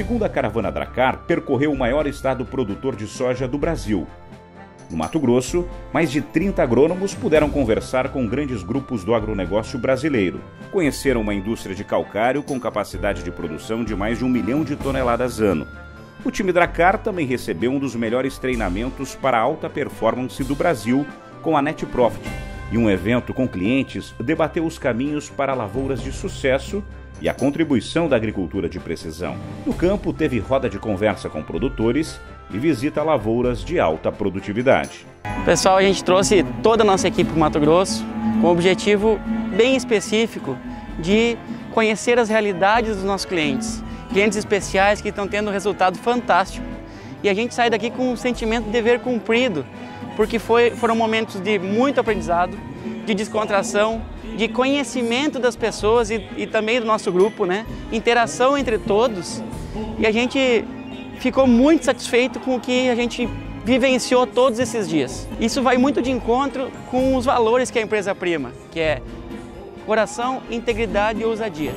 segunda caravana Dracar percorreu o maior estado produtor de soja do Brasil. No Mato Grosso, mais de 30 agrônomos puderam conversar com grandes grupos do agronegócio brasileiro. Conheceram uma indústria de calcário com capacidade de produção de mais de um milhão de toneladas ano. O time Dracar também recebeu um dos melhores treinamentos para alta performance do Brasil com a Net Profit. E um evento com clientes debateu os caminhos para lavouras de sucesso e a contribuição da agricultura de precisão. No campo, teve roda de conversa com produtores e visita lavouras de alta produtividade. Pessoal, a gente trouxe toda a nossa equipe para o Mato Grosso com o objetivo bem específico de conhecer as realidades dos nossos clientes, clientes especiais que estão tendo resultado fantástico. E a gente sai daqui com um sentimento de dever cumprido, porque foi, foram momentos de muito aprendizado, de descontração, de conhecimento das pessoas e, e também do nosso grupo, né? interação entre todos. E a gente ficou muito satisfeito com o que a gente vivenciou todos esses dias. Isso vai muito de encontro com os valores que a empresa prima, que é coração, integridade e ousadia.